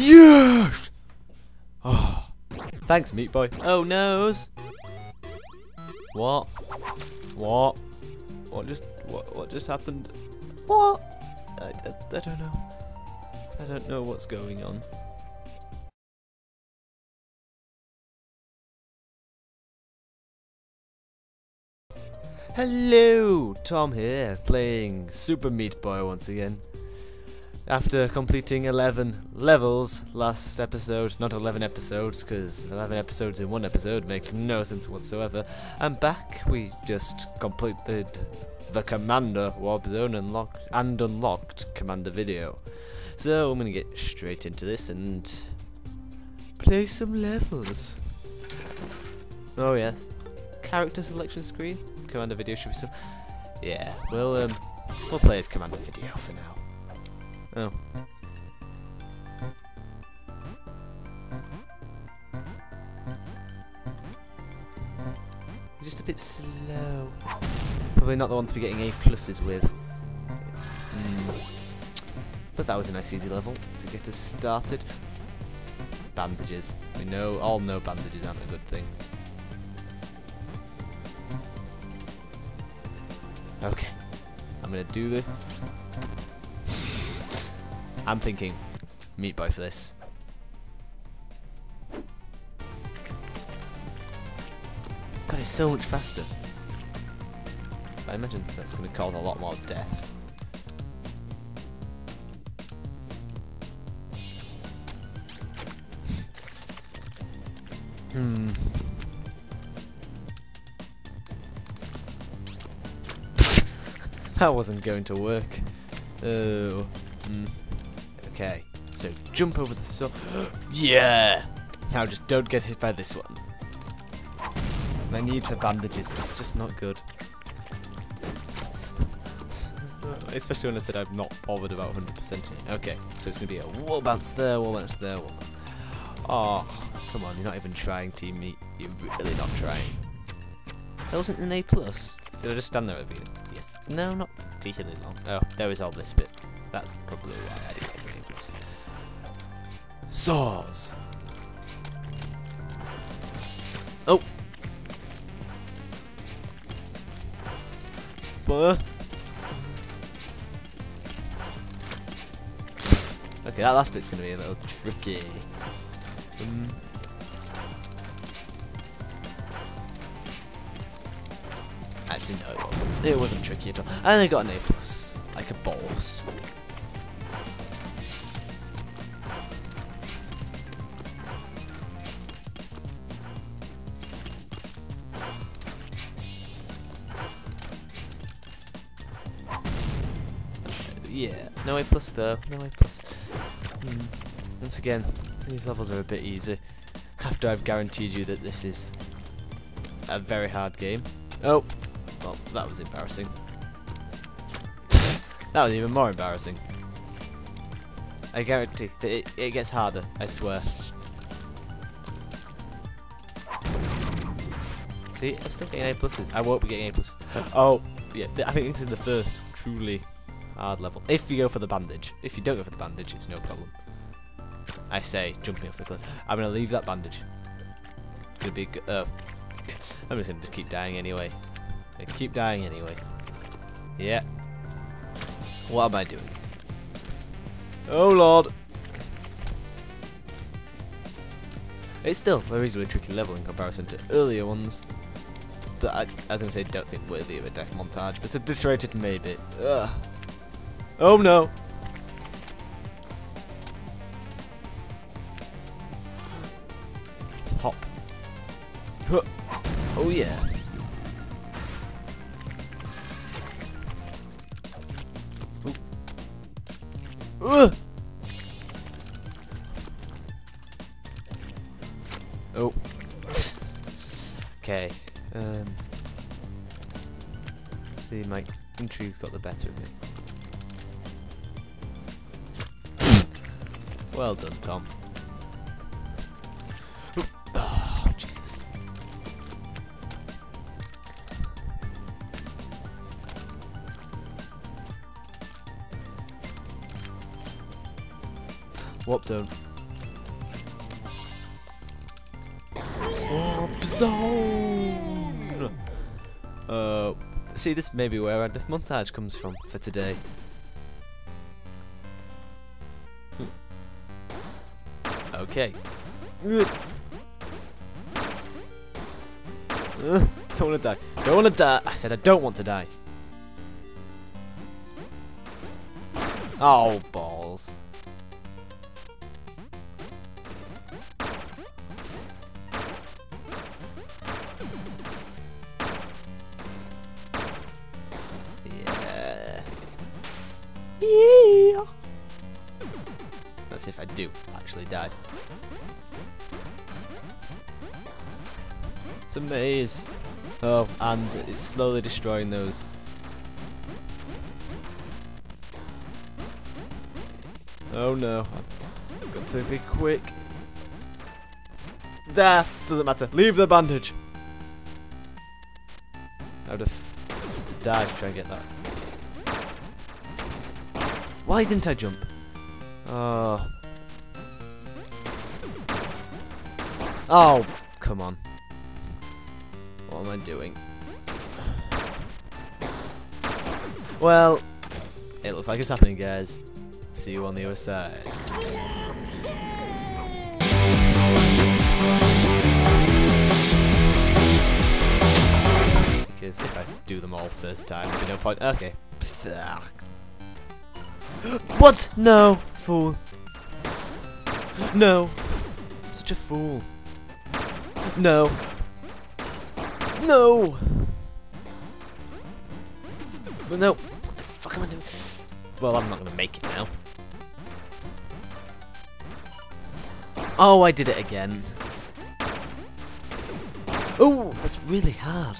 Yes! Oh, thanks, Meat Boy. Oh, nose. What? What? What just what what just happened? What? I, I, I don't know. I don't know what's going on. Hello, Tom here, playing Super Meat Boy once again. After completing 11 levels last episode, not 11 episodes, because 11 episodes in one episode makes no sense whatsoever, I'm back. We just completed the Commander Warp Zone unlocked and unlocked Commander video. So I'm gonna get straight into this and play some levels. Oh yes, character selection screen. Commander video should be so. Yeah, we'll um, we'll play as Commander video for now. Oh. Just a bit slow. Probably not the one to be getting A pluses with. Mm. But that was a nice easy level to get us started. Bandages. We know all know bandages aren't a good thing. Okay. I'm gonna do this. I'm thinking Meat Boy for this. God, it's so much faster. I imagine that's going to cause a lot more deaths. hmm. that wasn't going to work. Oh. Mm. Okay. So jump over the saw. yeah! Now just don't get hit by this one. My need for bandages, it's just not good. Especially when I said I'm not bothered about 100%. Okay, so it's going to be a wall bounce there, wall bounce there, wall bounce. Oh, come on, you're not even trying, team meat. You're really not trying. That wasn't an A+. plus. Did I just stand there the beginning? Yes. No, not particularly long. Oh, there is all this bit. That's probably why I didn't get any plus. Saws! Oh! Buh. Okay, that last bit's gonna be a little tricky. Um, actually, no, it wasn't. It wasn't tricky at all. I only got an A plus, like a boss. yeah, no A plus though, no A plus. Hmm. Once again, these levels are a bit easy. After I've guaranteed you that this is a very hard game. Oh, well, that was embarrassing. That was even more embarrassing. I guarantee that it, it gets harder, I swear. See, I'm still getting A pluses. I won't be getting A pluses. Oh, yeah, I think this is the first truly hard level. If you go for the bandage. If you don't go for the bandage, it's no problem. I say, jumping off the cliff. I'm going to leave that bandage. Gonna be good. Oh. I'm just going to keep dying anyway. I keep dying anyway. Yeah. What am I doing? Oh lord. It's still a reasonably tricky level in comparison to earlier ones. But I, I was going to say, don't think worthy of a death montage. But at this rate, it may be. Ugh. Oh no. Hop. Huh. Oh yeah. Ugh. Oh. okay. Um. See, my intrigue's got the better of me. Well done, Tom. Warp zone. Warp zone! Uh, see, this may be where our montage comes from for today. Okay. Uh, don't want to die. Don't want to die. I said I don't want to die. Oh, boy. It's a maze. Oh, and it's slowly destroying those. Oh no. I've got to be quick. There! Doesn't matter. Leave the bandage! I would have to die to try and get that. Why didn't I jump? Oh. Oh, come on. I doing? Well, it looks like it's happening, guys. See you on the other side. Because if I do them all first time, there'll be no point. Okay. What? No, fool. No. Such a fool. No. No. But no. What the fuck am I doing? Well, I'm not gonna make it now. Oh, I did it again. Oh, that's really hard.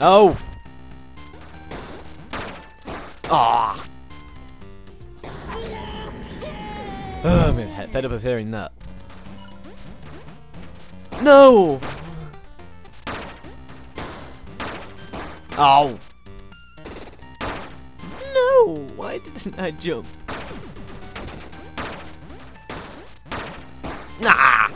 Oh. Ah. Oh, I'm fed up of hearing that. No! Oh! No! Why didn't I jump? Ah!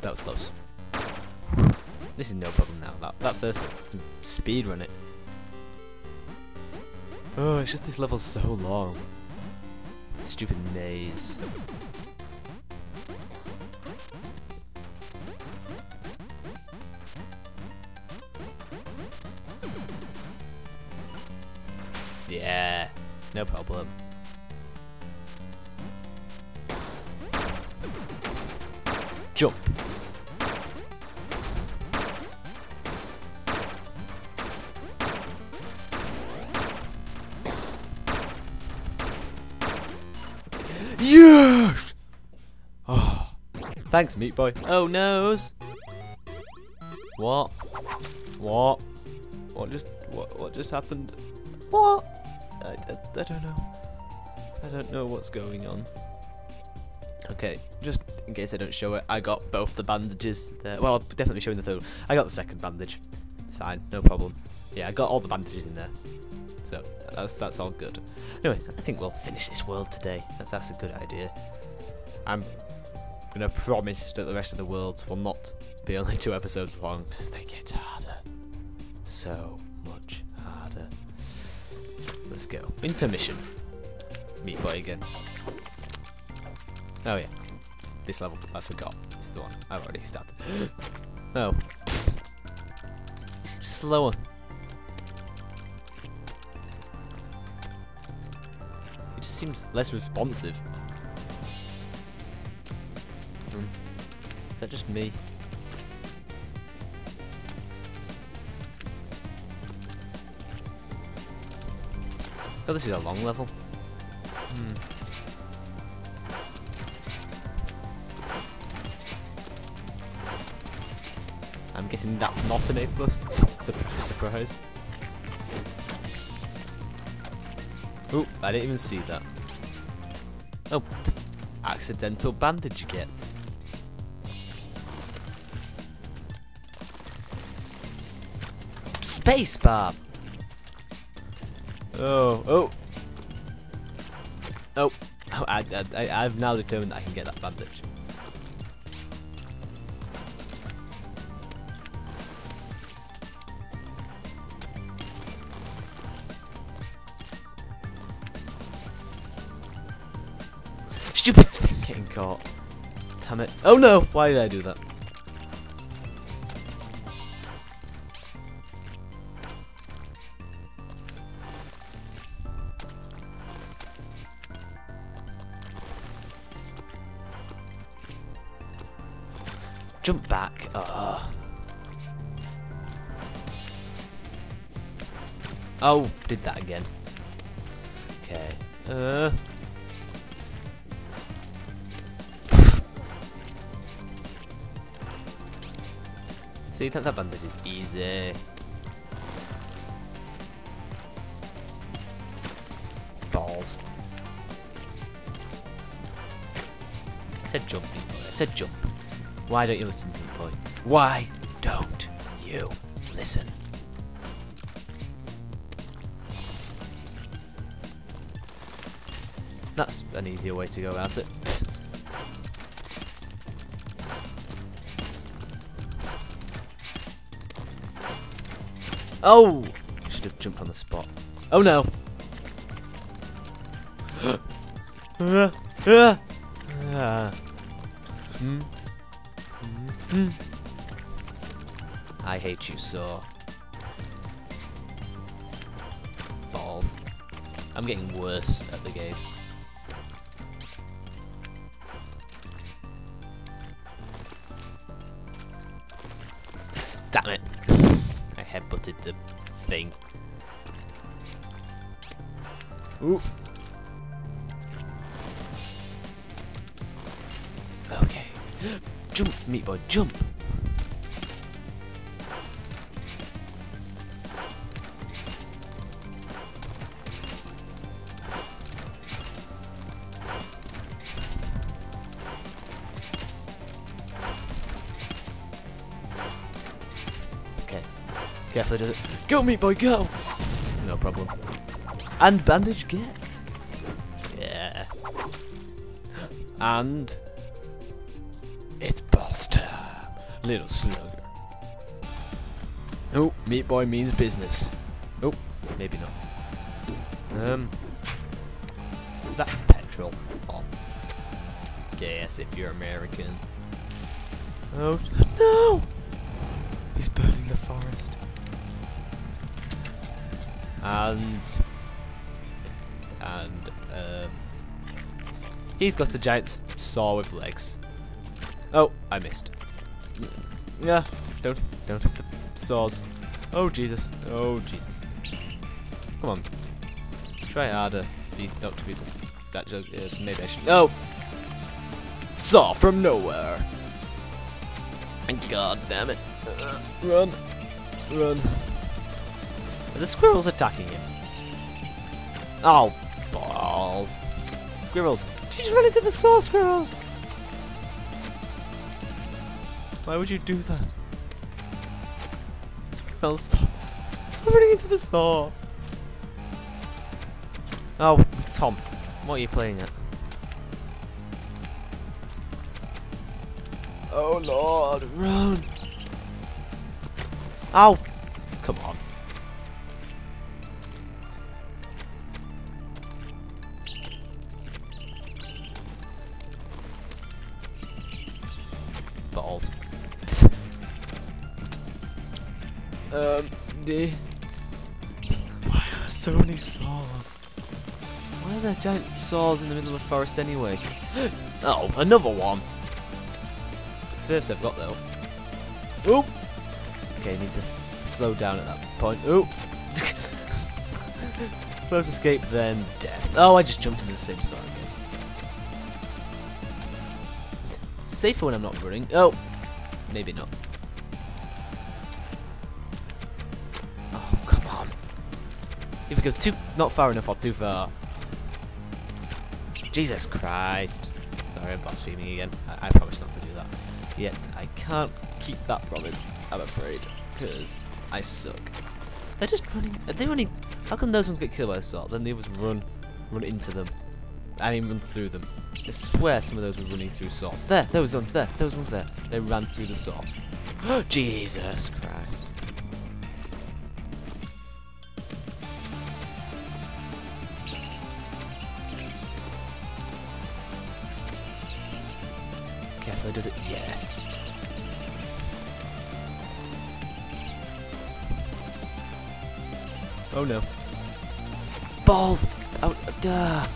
That was close. This is no problem now. That that first one, speed run it. Oh, it's just this level's so long. Stupid maze. Jump. Yes! Oh, thanks, Meat Boy. Oh, nose. What? What? What just what what just happened? What? I, I, I don't know. I don't know what's going on. Okay, just in case I don't show it, I got both the bandages there. Well, I'm definitely showing the third. one. I got the second bandage. Fine, no problem. Yeah, I got all the bandages in there. So that's that's all good. Anyway, I think we'll finish this world today. That's that's a good idea. I'm gonna promise that the rest of the worlds will not be only two episodes long because they get harder. So much harder. Let's go. Intermission. Meat boy again. Oh yeah. This level, I forgot. It's the one I've already started. oh. Seems slower. It just seems less responsive. Hmm. Is that just me? Oh, this is a long level. Hmm. That's not an A plus. surprise, surprise. Oh, I didn't even see that. Oh, accidental bandage get. Space bar. Oh, oh. Oh, I, I, I've now determined that I can get that bandage. Damn it. Oh no! Why did I do that? Jump back. Uh. Oh, did that again. Okay. Uh. See, that, that bandage is easy. Balls. I said jump, boy. I said jump. Why don't you listen to me, boy? Why don't you listen? That's an easier way to go about it. Oh! Should have jumped on the spot. Oh no! I hate you so. Balls. I'm getting worse at the game. Damn it. Headbutted the thing. Ooh. Okay. Jump, meat boy, jump! Carefully does it. Go, meat boy, go! No problem. And bandage get. Yeah. And it's boss time, little slugger. Oh, meat boy means business. Oh, maybe not. Um, is that petrol? Oh, gas if you're American. Oh no! He's burning the forest. And and um, he's got a giant saw with legs. Oh, I missed. Yeah, don't, don't hit the saws. Oh, Jesus. Oh, Jesus. Come on. Try harder. Feed, not defeat us. That joke, uh, maybe I should. No! Saw from nowhere! God damn it. Uh, run. Run. The squirrels attacking him? Oh, balls. Squirrels. Did you just run into the saw, squirrels? Why would you do that? Squirrels, stop. Stop running into the saw. Oh, Tom. What are you playing at? Oh lord, run! Ow! Come on. Um, D. Why are there so many saws? Why are there giant saws in the middle of the forest anyway? oh, another one! First I've got though. Oop! Okay, need to slow down at that point. Oop! Close escape, then death. Oh, I just jumped into the same saw again. Safer when I'm not running. Oh! Maybe not. If we go too not far enough or too far. Jesus Christ. Sorry, I'm blaspheming again. I, I promise not to do that. Yet I can't keep that promise, I'm afraid, because I suck. They're just running. Are they running? How come those ones get killed by the sword? Then the others run, run into them. I mean, run through them. I swear some of those were running through saws. There, those ones there, those ones there. They ran through the saw. Jesus Christ. Does it. Yes. Oh no. Balls! Oh, duh!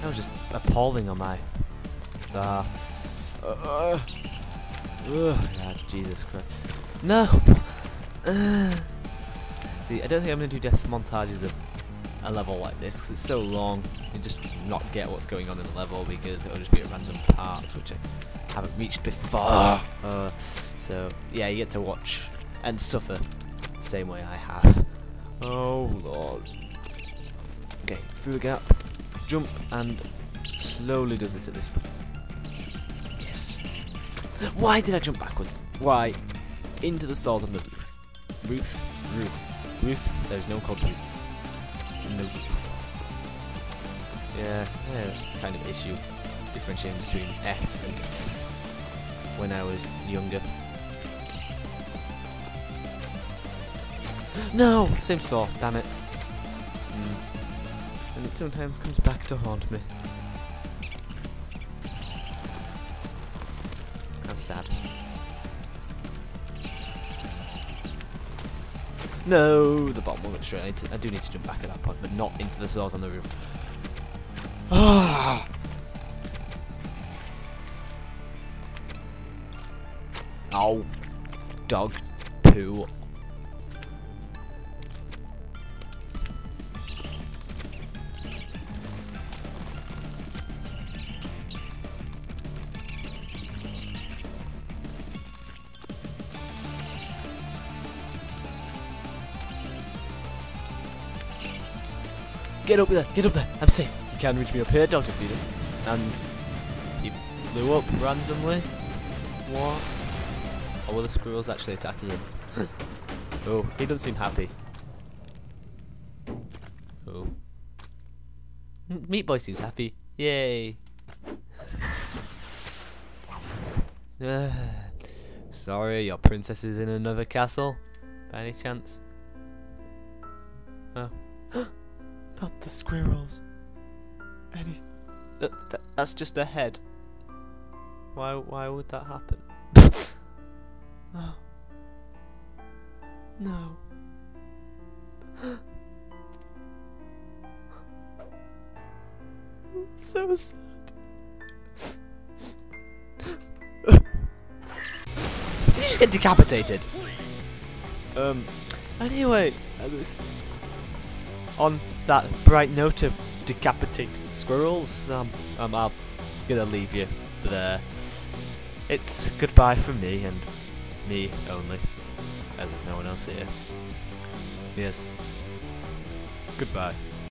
That was just appalling on my behalf. Uh, uh, God, Jesus Christ. No! Uh. See, I don't think I'm going to do death montages of a level like this because it's so long. You just not get what's going on in the level because it'll just be random parts which I haven't reached before. Uh, so, yeah, you get to watch and suffer the same way I have. Oh, Lord. Okay, through the gap, jump, and slowly does it at this point. Yes. Why did I jump backwards? Why? Into the saws on the roof. Roof, roof, roof. There's no called roof. Yeah, yeah, kind of issue differentiating between F's and F's when I was younger. No! Same saw, damn it. Mm. And it sometimes comes back to haunt me. How sad. No, the bottom will look straight. I, to, I do need to jump back at that point, but not into the saws on the roof. Ah! oh, dog poo Get up there, get up there, I'm safe. You can't reach me up here, Dr. Fetus. And he blew up randomly. What? Oh, were the squirrels actually attacking him? oh, he doesn't seem happy. Oh. Meat Boy seems happy. Yay. Sorry, your princess is in another castle? By any chance? Oh. Not the squirrels. Any. That, that, that's just a head. Why? Why would that happen? no. No. so sad. Did you just get decapitated? Um. Anyway, on that bright note of decapitated squirrels, um, um, I'm gonna leave you there. It's goodbye from me and me only, as there's no one else here. Yes. Goodbye.